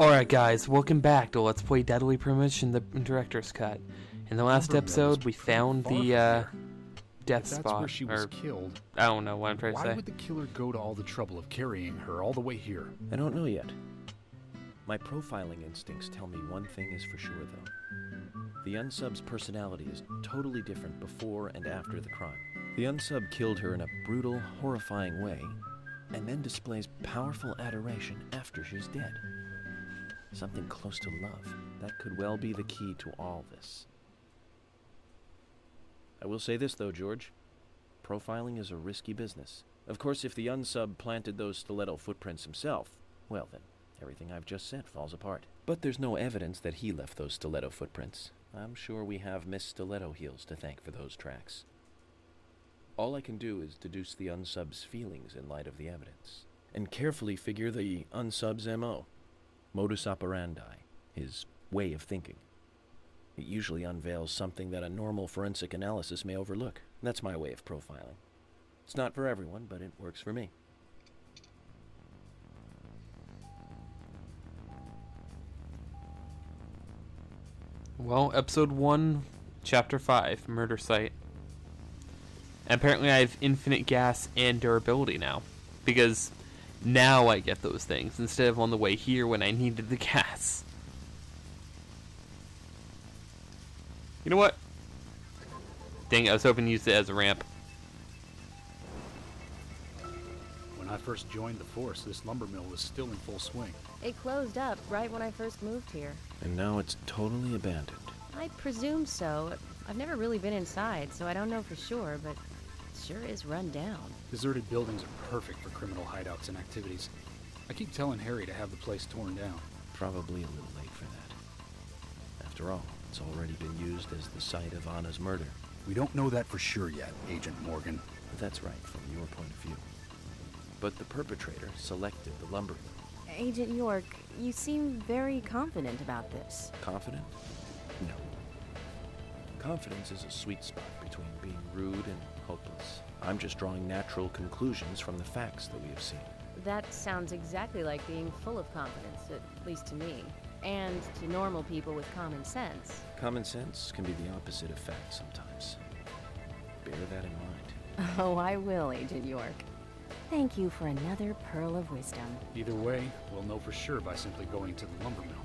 Alright, guys, welcome back to Let's Play Deadly Premonition, the Director's Cut. In the last episode, we found the, uh, death that's spot. where she was or, killed. I don't know what I'm trying to say. Why would the killer go to all the trouble of carrying her all the way here? I don't know yet. My profiling instincts tell me one thing is for sure, though. The unsub's personality is totally different before and after the crime. The unsub killed her in a brutal, horrifying way, and then displays powerful adoration after she's dead. Something close to love. That could well be the key to all this. I will say this, though, George. Profiling is a risky business. Of course, if the unsub planted those stiletto footprints himself, well then, everything I've just said falls apart. But there's no evidence that he left those stiletto footprints. I'm sure we have Miss Stiletto Heels to thank for those tracks. All I can do is deduce the unsub's feelings in light of the evidence, and carefully figure the unsub's MO, modus operandi, his way of thinking. It usually unveils something that a normal forensic analysis may overlook. That's my way of profiling. It's not for everyone, but it works for me. Well, episode 1, chapter 5, Murder Site. And apparently I have infinite gas and durability now. Because now I get those things, instead of on the way here when I needed the gas. You know what? Dang, it, I was hoping to use it as a ramp. When I first joined the force, this lumber mill was still in full swing. It closed up right when I first moved here. And now it's totally abandoned. I presume so. I've never really been inside, so I don't know for sure, but it sure is run down. Deserted buildings are perfect for criminal hideouts and activities. I keep telling Harry to have the place torn down. Probably a little late for that. After all, it's already been used as the site of Anna's murder. We don't know that for sure yet, Agent Morgan. But that's right from your point of view. But the perpetrator selected the lumber mill. Agent York, you seem very confident about this. Confident? No. Confidence is a sweet spot between being rude and hopeless. I'm just drawing natural conclusions from the facts that we have seen. That sounds exactly like being full of confidence, at least to me. And to normal people with common sense. Common sense can be the opposite of fact sometimes. Bear that in mind. Oh, I will, Agent York. Thank you for another pearl of wisdom. Either way, we'll know for sure by simply going to the lumber mill.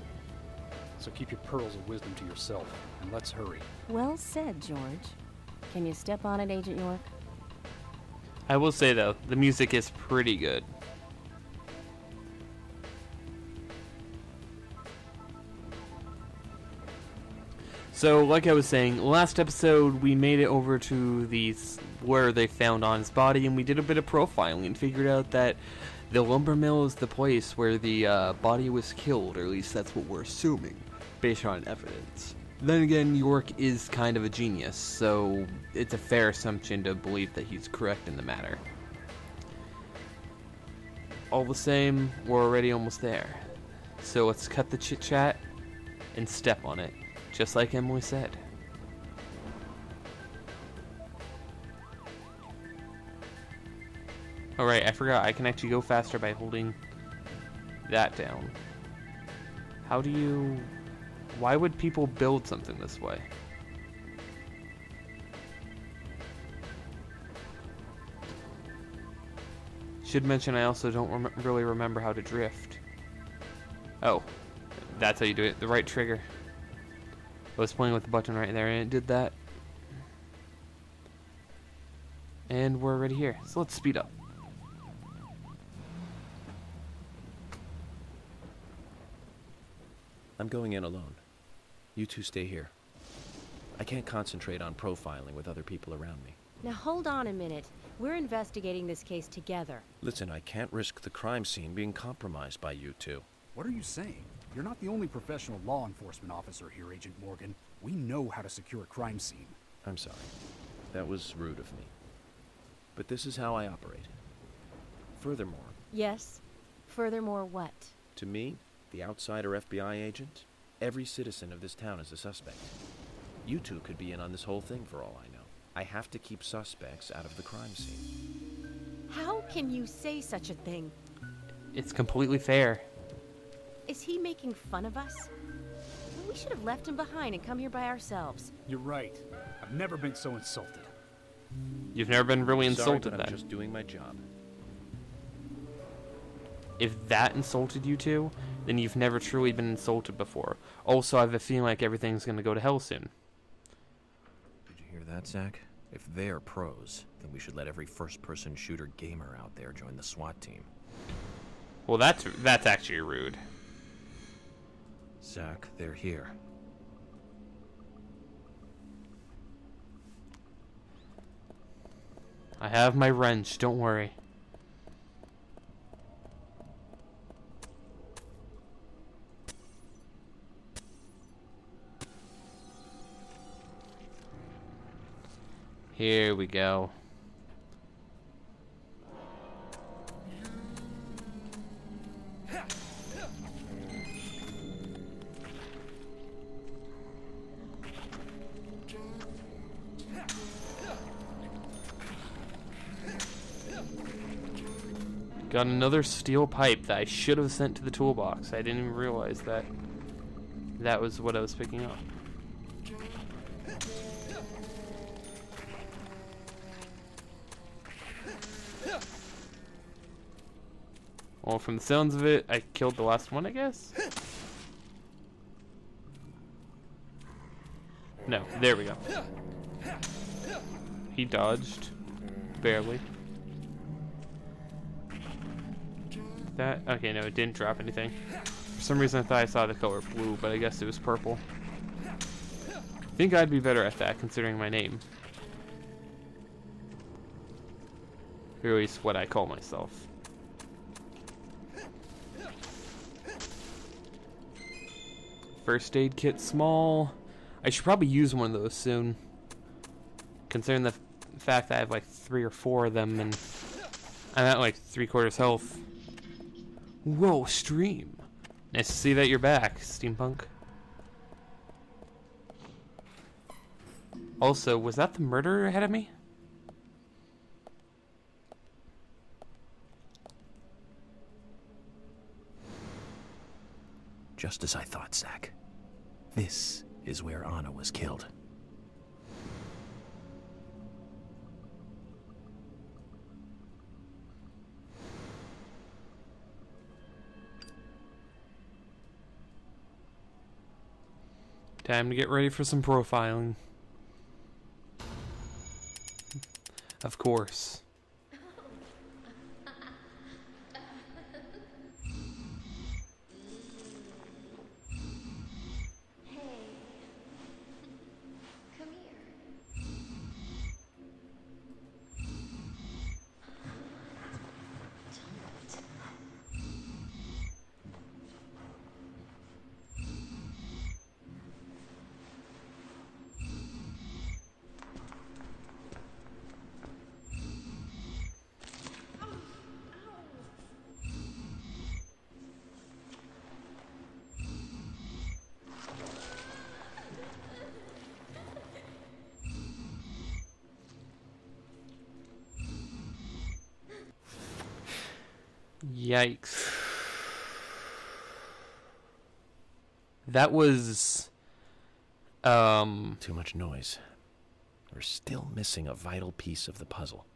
So keep your pearls of wisdom to yourself, and let's hurry. Well said, George. Can you step on it, Agent York? I will say though, the music is pretty good. So, like I was saying, last episode we made it over to the where they found An's body, and we did a bit of profiling and figured out that the lumber mill is the place where the uh, body was killed, or at least that's what we're assuming, based on evidence. Then again, York is kind of a genius, so it's a fair assumption to believe that he's correct in the matter. All the same, we're already almost there. So let's cut the chit chat and step on it, just like Emily said. Alright, I forgot, I can actually go faster by holding that down. How do you. Why would people build something this way? Should mention I also don't rem- really remember how to drift. Oh, that's how you do it. The right trigger. I was playing with the button right there and it did that. And we're already here. So let's speed up. I'm going in alone. You two stay here. I can't concentrate on profiling with other people around me. Now hold on a minute. We're investigating this case together. Listen, I can't risk the crime scene being compromised by you two. What are you saying? You're not the only professional law enforcement officer here, Agent Morgan. We know how to secure a crime scene. I'm sorry. That was rude of me. But this is how I operate. Furthermore, Yes? Furthermore, what? to me, the outsider FBI agent, every citizen of this town is a suspect. You two could be in on this whole thing for all I know. I have to keep suspects out of the crime scene. How can you say such a thing? It's completely fair. Is he making fun of us? We should have left him behind and come here by ourselves. You're right. I've never been so insulted. You've never been really Sorry, insulted but then. I'm just doing my job. If that insulted you two, then you've never truly been insulted before. Also, I have a feeling like everything's gonna go to hell soon. Did you hear that, Zach? If they're pros, then we should let every first-person shooter gamer out there join the SWAT team. Well, that's that's actually rude. Zach, they're here. I have my wrench. Don't worry. Here we go. Got another steel pipe that I should have sent to the toolbox. I didn't even realize that that was what I was picking up. Well, from the sounds of it, I killed the last one, I guess? No, there we go. He dodged. Barely. That okay? No, it didn't drop anything. For some reason, I thought I saw the color blue, but I guess it was purple. I think I'd be better at that, considering my name. Or at least what I call myself. First aid kit small. I should probably use one of those soon. Considering the fact that I have like three or four of them and I'm at like three quarters health. Whoa, stream. Nice to see that you're back, Steampunk. Also, was that the murderer ahead of me? Just as I thought, Zach. This is where Anna was killed. Time to get ready for some profiling. Of course. Yikes. That was um Too much noise. We're still missing a vital piece of the puzzle.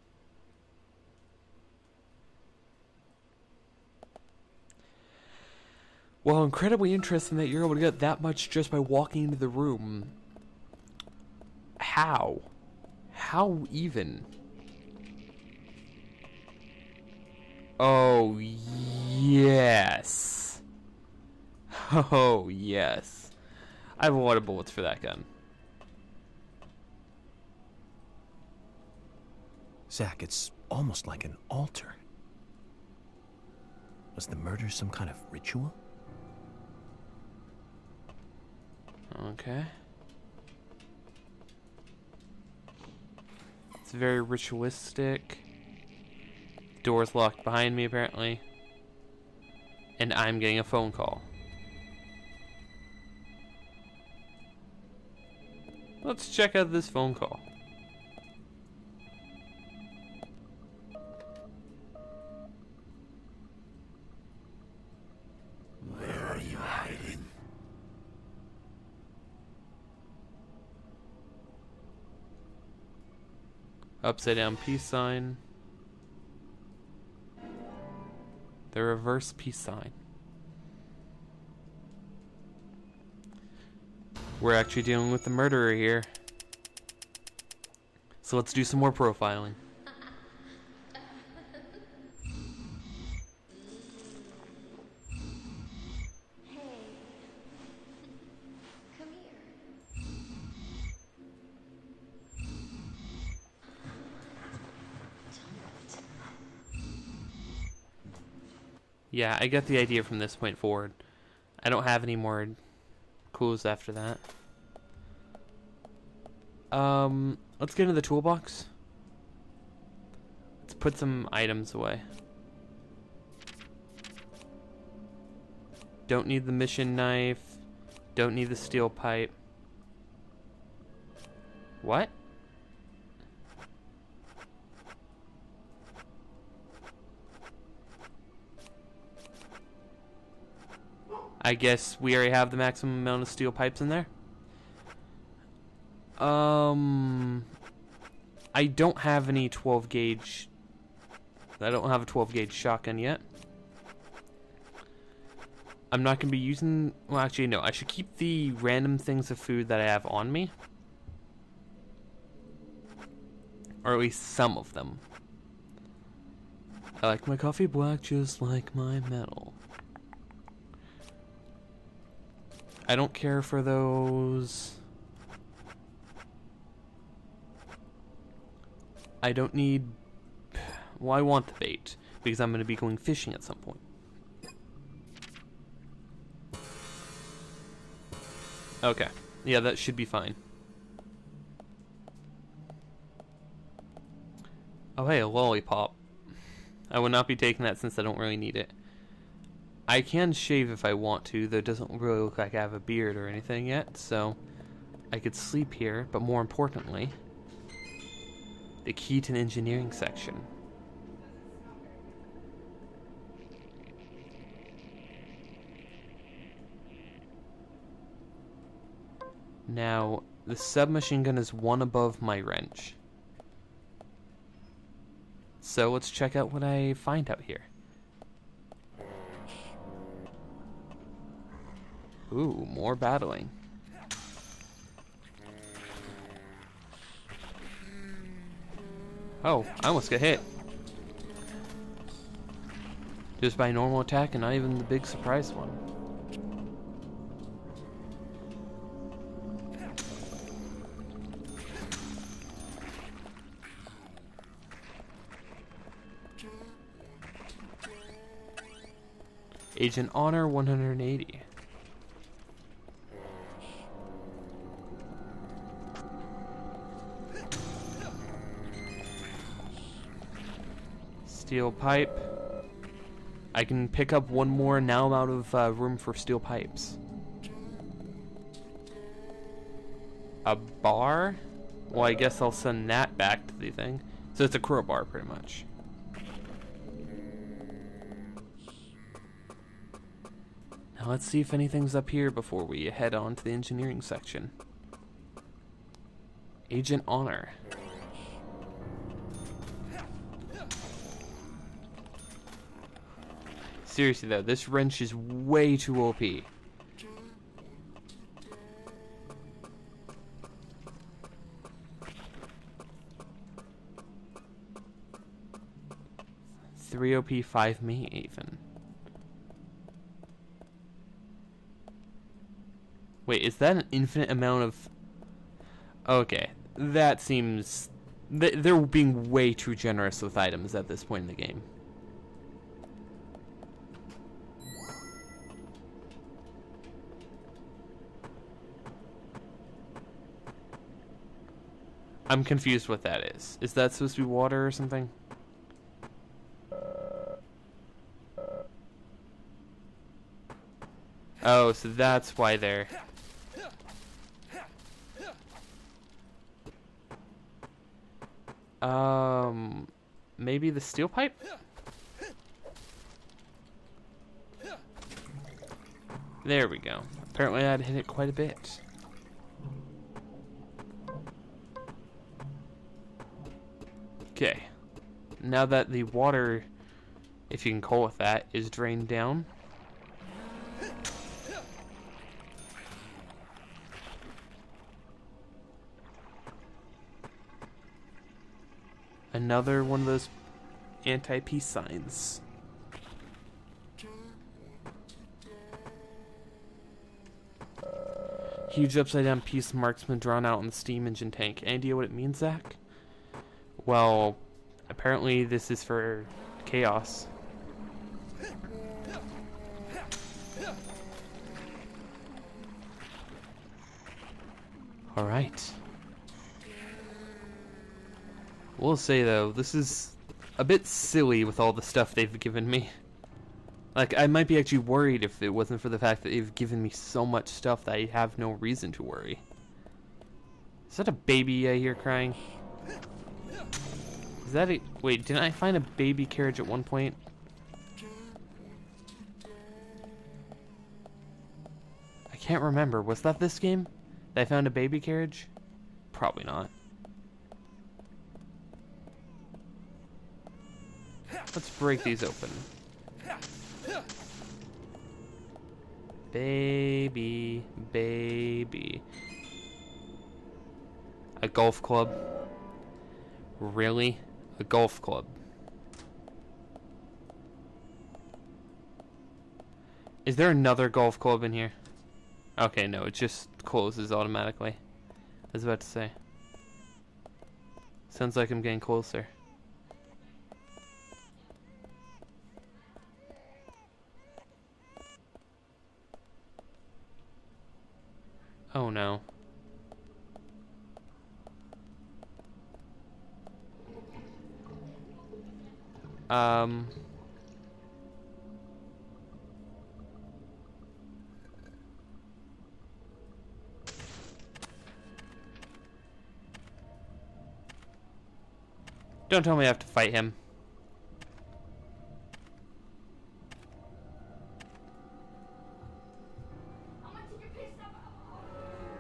well incredibly interesting that you're able to get that much just by walking into the room. How? How even? Oh yes. Oh yes. I have a lot of bullets for that gun. Zach, it's almost like an altar. Was the murder some kind of ritual? Okay. It's very ritualistic door's locked behind me apparently. And I'm getting a phone call. Let's check out this phone call. Where are you hiding? Upside down peace sign. The reverse peace sign. We're actually dealing with the murderer here. So let's do some more profiling. Yeah, I get the idea from this point forward. I don't have any more clues after that. Um, let's get into the toolbox. Let's put some items away. Don't need the mission knife. Don't need the steel pipe. What? I guess we already have the maximum amount of steel pipes in there. Um, I don't have any 12 gauge. I don't have a 12 gauge shotgun yet. I'm not going to be using. Well, actually, no. I should keep the random things of food that I have on me. Or at least some of them. I like my coffee black just like my metal. I don't care for those. I don't need. Well, I want the bait because I'm going to be going fishing at some point. Okay. Yeah, that should be fine. Oh, hey, a lollipop. I would not be taking that since I don't really need it. I can shave if I want to, though it doesn't really look like I have a beard or anything yet, so I could sleep here, but more importantly, the Keaton engineering section. Now, the submachine gun is one above my wrench. So let's check out what I find out here. Ooh, more battling. Oh, I almost got hit. Just by normal attack and not even the big surprise one. Agent Honor 180. Steel pipe. I can pick up one more. Now I'm out of uh, room for steel pipes. A bar? Well, I guess I'll send that back to the thing. So it's a crowbar, pretty much. Now let's see if anything's up here before we head on to the engineering section. Agent Honor. Seriously though, this wrench is way too OP. Three OP, five me even. Wait, is that an infinite amount of? Okay, that seems th- they're being way too generous with items at this point in the game. I'm confused what that is. Is that supposed to be water or something? Oh, so that's why they're... Um, maybe the steel pipe? There we go. Apparently I'd hit it quite a bit. Okay. Now that the water, if you can call it that, is drained down. Another one of those anti-peace signs. Huge upside down peace marksman drawn out on the steam engine tank. Any idea what it means, Zach? Well, apparently this is for chaos. Alright. We'll say though, this is a bit silly with all the stuff they've given me. Like, I might be actually worried if it wasn't for the fact that they've given me so much stuff that I have no reason to worry. Is that a baby I hear crying? Is that a... Wait, didn't I find a baby carriage at one point? I can't remember. Was that this game? That I found a baby carriage? Probably not. Let's break these open. Baby, baby. A golf club? Really? A golf club? Is there another golf club in here? Okay, no, it just closes automatically. I was about to say. Sounds like I'm getting closer. Oh no. Um. Don't tell me I have to fight him.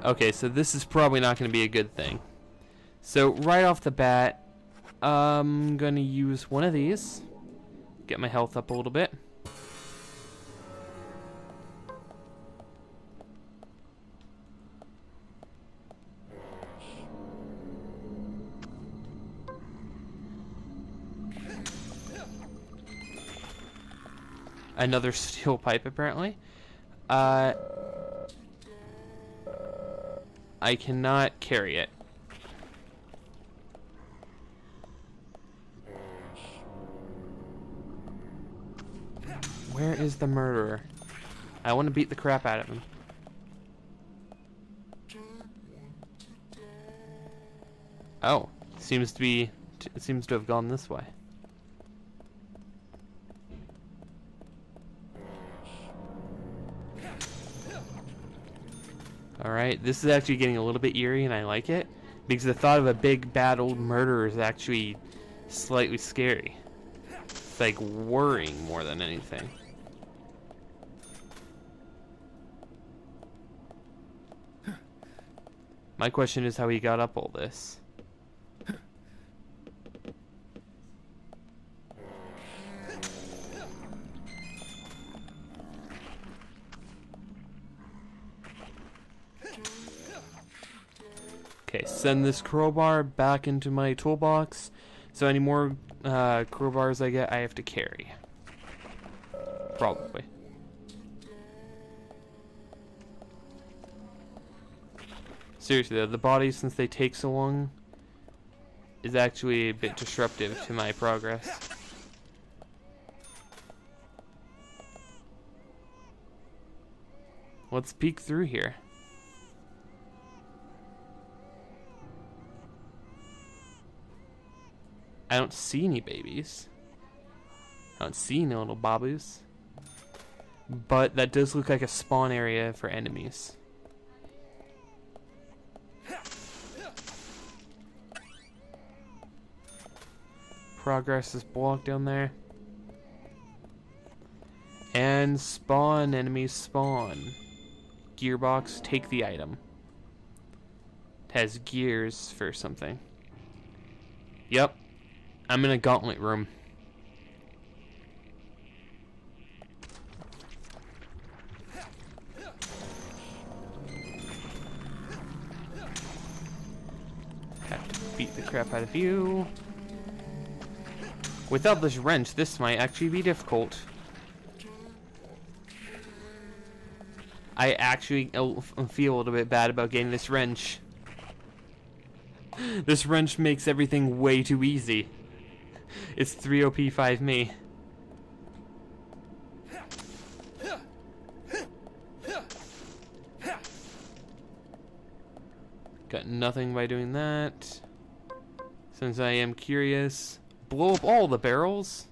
Okay, so this is probably not going to be a good thing. So right off the bat, I'm to use one of these. Get my health up a little bit. Another steel pipe, apparently. Uh, I cannot carry it. Where is the murderer? I want to beat the crap out of him. Oh, seems to be it seems to have gone this way. Alright, this is actually getting a little bit eerie and I like it. Because the thought of a big bad old murderer is actually slightly scary. It's like worrying more than anything. My question is how he got up all this. Okay, send this crowbar back into my toolbox. So any more uh, crowbars I get, I have to carry. Probably. Seriously though, the bodies, since they take so long, is actually a bit disruptive to my progress. Let's peek through here. I don't see any babies. I don't see any little babus. But that does look like a spawn area for enemies. Progress is blocked down there. And spawn, enemies spawn. Gearbox, take the item. It has gears for something. Yep. I'm in a gauntlet room. Beat the you. Without this wrench, this might actually be difficult. I actually uh, feel a little bit bad about getting this wrench. This wrench makes everything way too easy. It's 3OP5 me. Got nothing by doing that. Since I am curious, blow up all the barrels.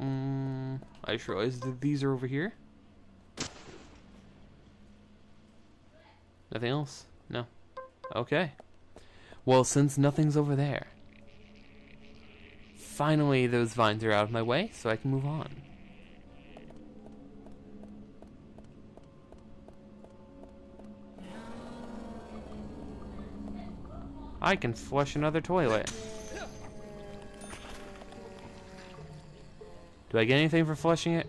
Mm, I just realized that these are over here. Nothing else? No. Okay. Well, since nothing's over there, finally those vines are out of my way, so I can move on. I can flush another toilet. Do I get anything for flushing it?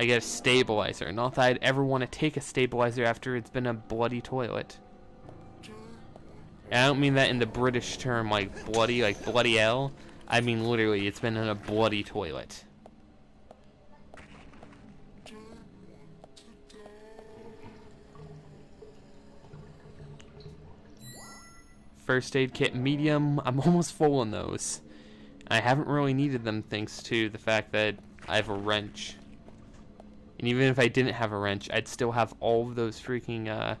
I get a stabilizer. Not that I'd ever want to take a stabilizer after it's been a bloody toilet. And I don't mean that in the British term like bloody, like bloody hell. I mean literally, it's been in a bloody toilet. First aid kit medium. I'm almost full on those. I haven't really needed them thanks to the fact that I have a wrench. And even if I didn't have a wrench, I'd still have all of those freaking uh,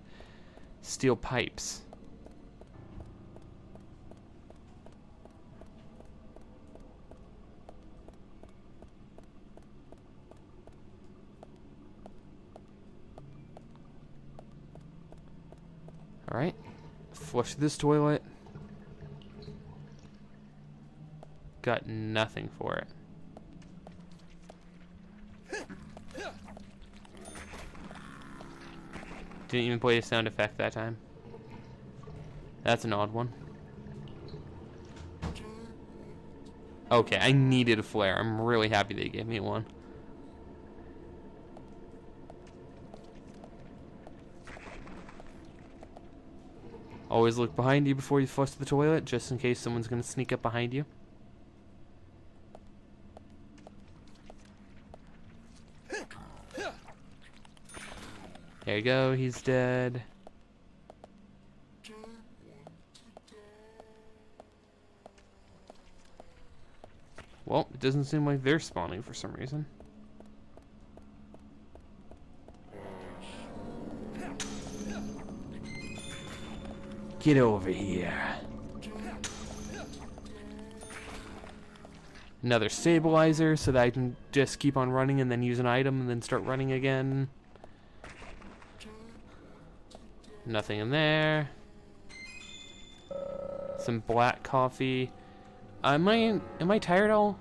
steel pipes. Alright. Flush this toilet. Got nothing for it. Didn't even play the sound effect that time. That's an odd one. Okay, I needed a flare. I'm really happy they gave me one. Always look behind you before you flush the toilet, just in case someone's gonna sneak up behind you. There you go, he's dead. Well, it doesn't seem like they're spawning for some reason. Get over here. Another stabilizer so that I can just keep on running and then use an item and then start running again. Nothing in there. Some black coffee. Am I am I tired at all?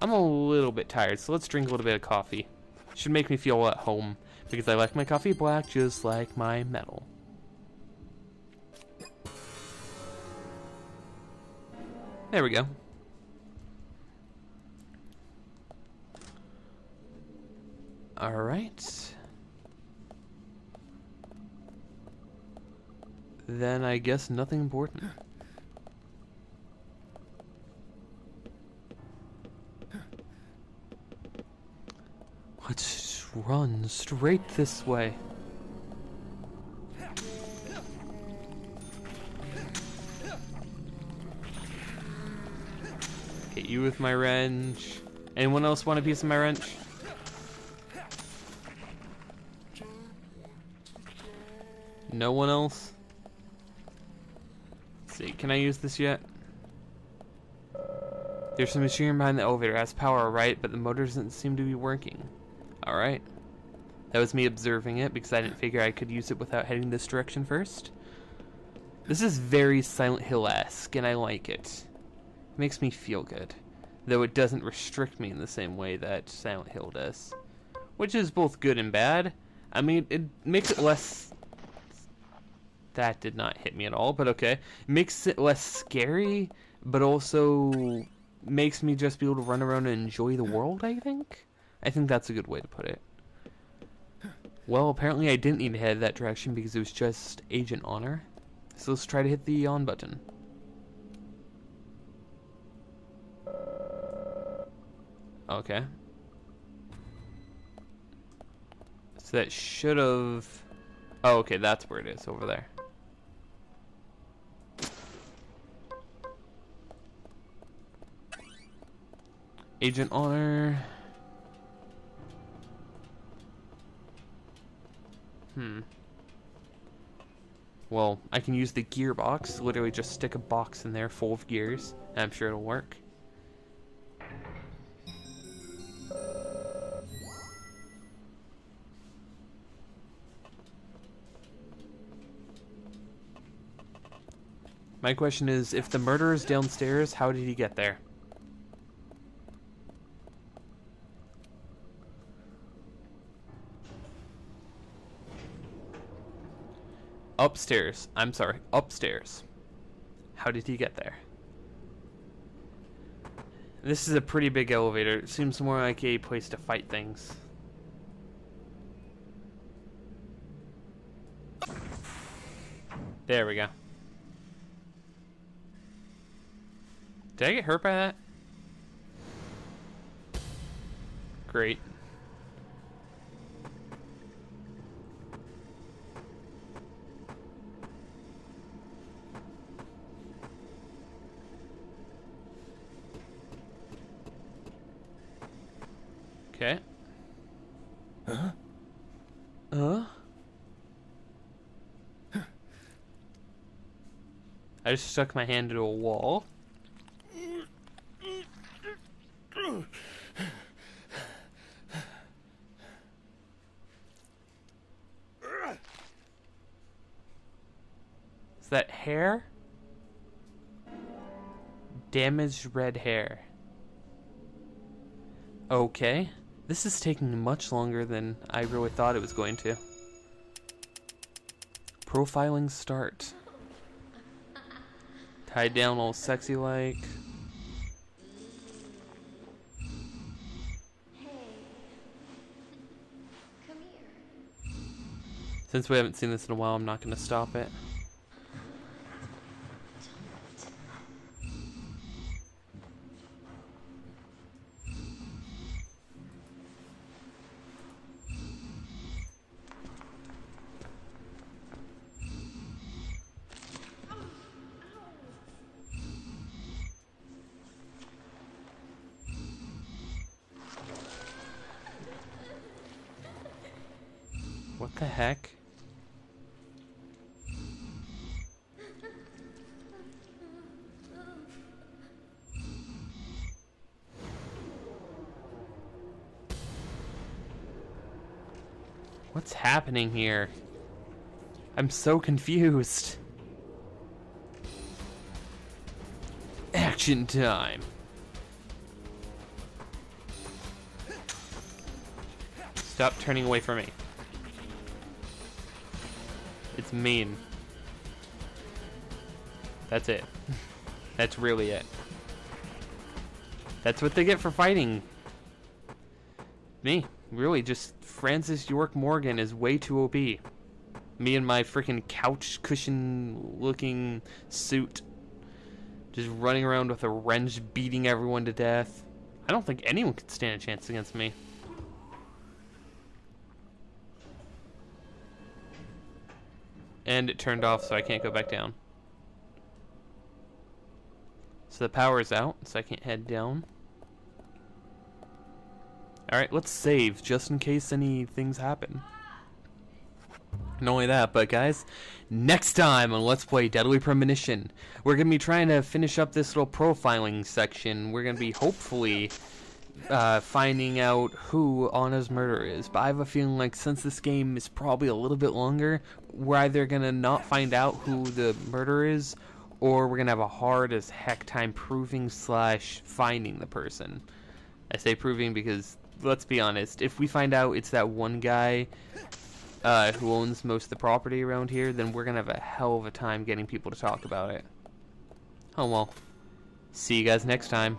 I'm a little bit tired, so let's drink a little bit of coffee. Should make me feel at home because I like my coffee black just like my metal. There we go. All right. Then I guess nothing important. Let's run straight this way. You with my wrench. Anyone else want a piece of my wrench? No one else? Let's see, can I use this yet? There's some machinery behind the elevator. It has power, right? But the motor doesn't seem to be working. Alright. That was me observing it because I didn't figure I could use it without heading this direction first. This is very Silent Hill-esque, and I like it. It makes me feel good. Though it doesn't restrict me in the same way that Silent Hill does. Which is both good and bad. I mean, it makes it less That did not hit me at all, but okay. Makes it less scary, but also makes me just be able to run around and enjoy the world, I think. I think that's a good way to put it. Well, apparently I didn't need to head that direction because it was just Agent Honor. So let's try to hit the on button. Okay. So that should have... Oh, okay, that's where it is, over there. Agent Honor... Hmm. Well, I can use the gearbox. Literally just stick a box in there full of gears. I'm sure it'll work. My question is, if the murderer's downstairs, how did he get there? Upstairs. I'm sorry, upstairs. How did he get there? This is a pretty big elevator. It seems more like a place to fight things. There we go. Did I get hurt by that? Great. Okay. Huh? Uh? I just stuck my hand into a wall. Is that hair? Damaged red hair. Okay. This is taking much longer than I really thought it was going to. Profiling start. Tied down all sexy like. Hey. Since we haven't seen this in a while, I'm not going to stop it. Happening here? I'm so confused. Action time. Stop turning away from me. It's mean. That's it. That's really it. That's what they get for fighting. Me. Really, just Francis York Morgan is way too OP. Me and my freaking couch cushion looking suit. Just running around with a wrench beating everyone to death. I don't think anyone could stand a chance against me. And it turned off, so I can't go back down. So the power is out, so I can't head down. Alright, let's save, just in case any things happen. Not only that, but guys, next time on Let's Play Deadly Premonition, we're going to be trying to finish up this little profiling section. We're going to be hopefully uh, finding out who Anna's murderer is. But I have a feeling like since this game is probably a little bit longer, we're either going to not find out who the murderer is, or we're going to have a hard as heck time proving slash finding the person. I say proving because, let's be honest, if we find out it's that one guy uh, who owns most of the property around here, then we're gonna have a hell of a time getting people to talk about it. Oh well. See you guys next time.